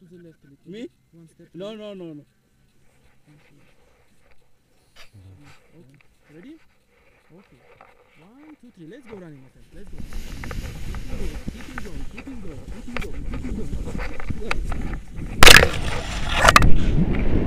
To the left little. Me? One step. No, no, no, no. Okay. Ready? Okay. One, two, three. Let's go running, my friend. Let's go. Keep it going. Keep it going. Keep it going. Keep it going. Good. Okay,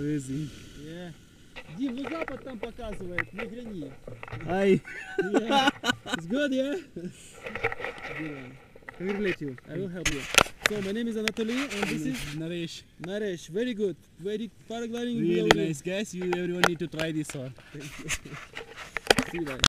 It's amazing. Yeah. Дим, ну запад там показывает, не гляни. Hi. Yeah. It's good, yeah? Good one. Congratulate you. I will help you. So my name is Anatoly and this is Naresh. Naresh. Very good. Very paragliding. Really below you. nice guys. You everyone need to try this one. See that.